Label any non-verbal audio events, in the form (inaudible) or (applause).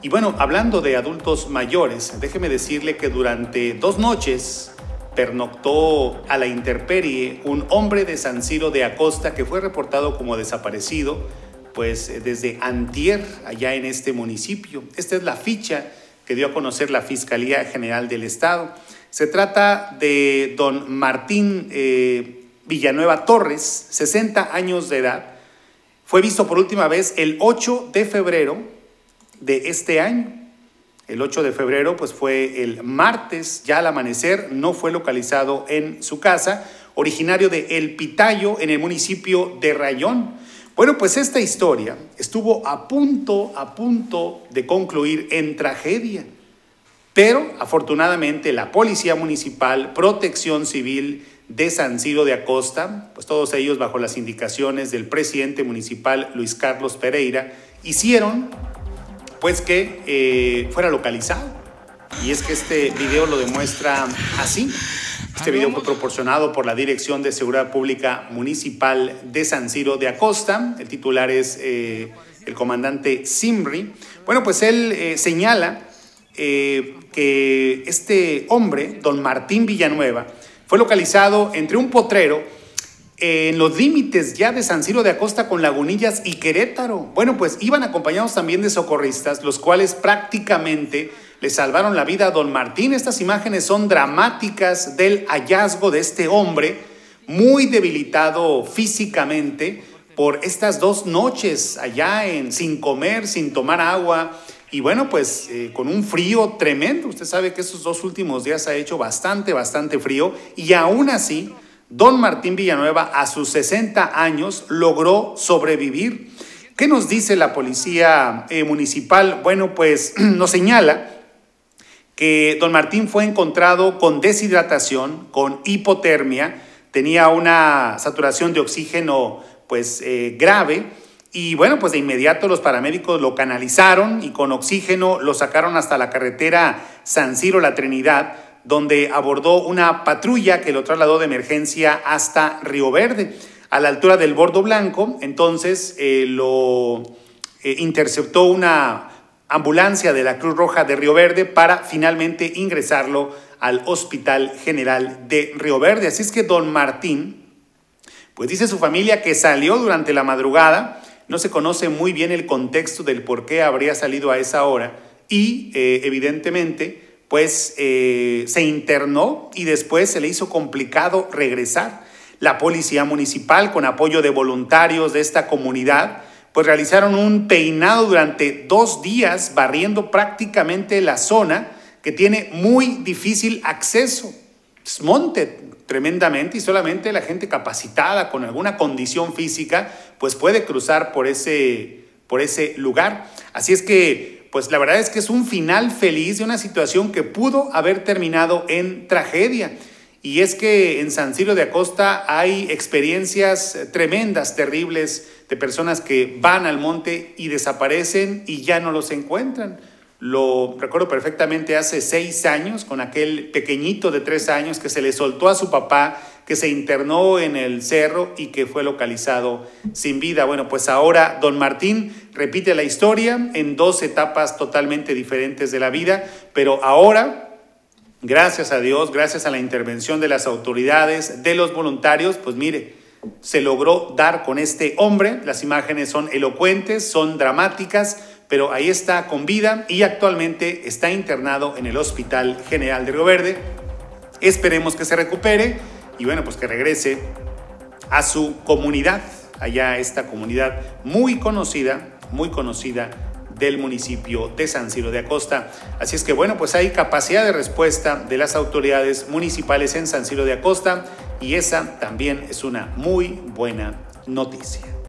Y bueno, hablando de adultos mayores, déjeme decirle que durante dos noches pernoctó a la intemperie un hombre de San Ciro de Acosta que fue reportado como desaparecido, pues desde antier allá en este municipio. Esta es la ficha que dio a conocer la Fiscalía General del Estado. Se trata de don Martín eh, Villanueva Torres, 60 años de edad. Fue visto por última vez el 8 de febrero de este año. El 8 de febrero pues fue el martes, ya al amanecer, no fue localizado en su casa, originario de El Pitayo en el municipio de Rayón. Bueno, pues esta historia estuvo a punto, a punto de concluir en tragedia. Pero afortunadamente la Policía Municipal, Protección Civil de San Ciro de Acosta, pues todos ellos bajo las indicaciones del presidente municipal Luis Carlos Pereira, hicieron pues que eh, fuera localizado. Y es que este video lo demuestra así. Este video fue proporcionado por la Dirección de Seguridad Pública Municipal de San Ciro de Acosta. El titular es eh, el comandante Simri. Bueno, pues él eh, señala que este hombre, don Martín Villanueva, fue localizado entre un potrero en los límites ya de San Ciro de Acosta con Lagunillas y Querétaro. Bueno, pues iban acompañados también de socorristas, los cuales prácticamente le salvaron la vida a don Martín. Estas imágenes son dramáticas del hallazgo de este hombre, muy debilitado físicamente por estas dos noches allá en sin comer, sin tomar agua. Y bueno, pues eh, con un frío tremendo. Usted sabe que estos dos últimos días ha hecho bastante, bastante frío. Y aún así, Don Martín Villanueva, a sus 60 años, logró sobrevivir. ¿Qué nos dice la policía eh, municipal? Bueno, pues (clears throat) nos señala que don Martín fue encontrado con deshidratación, con hipotermia, tenía una saturación de oxígeno pues eh, grave y bueno, pues de inmediato los paramédicos lo canalizaron y con oxígeno lo sacaron hasta la carretera San Ciro La Trinidad donde abordó una patrulla que lo trasladó de emergencia hasta Río Verde, a la altura del Bordo Blanco. Entonces eh, lo eh, interceptó una ambulancia de la Cruz Roja de Río Verde para finalmente ingresarlo al Hospital General de Río Verde. Así es que don Martín, pues dice su familia que salió durante la madrugada, no se conoce muy bien el contexto del por qué habría salido a esa hora y eh, evidentemente pues eh, se internó y después se le hizo complicado regresar. La policía municipal, con apoyo de voluntarios de esta comunidad, pues realizaron un peinado durante dos días, barriendo prácticamente la zona que tiene muy difícil acceso. Es monte tremendamente y solamente la gente capacitada con alguna condición física pues puede cruzar por ese, por ese lugar. Así es que pues la verdad es que es un final feliz de una situación que pudo haber terminado en tragedia. Y es que en San Ciro de Acosta hay experiencias tremendas, terribles, de personas que van al monte y desaparecen y ya no los encuentran. Lo recuerdo perfectamente hace seis años con aquel pequeñito de tres años que se le soltó a su papá que se internó en el cerro y que fue localizado sin vida. Bueno, pues ahora don Martín repite la historia en dos etapas totalmente diferentes de la vida, pero ahora, gracias a Dios, gracias a la intervención de las autoridades, de los voluntarios, pues mire, se logró dar con este hombre. Las imágenes son elocuentes, son dramáticas, pero ahí está con vida y actualmente está internado en el Hospital General de Río Verde. Esperemos que se recupere y bueno, pues que regrese a su comunidad, allá esta comunidad muy conocida, muy conocida del municipio de San Ciro de Acosta. Así es que bueno, pues hay capacidad de respuesta de las autoridades municipales en San Ciro de Acosta y esa también es una muy buena noticia.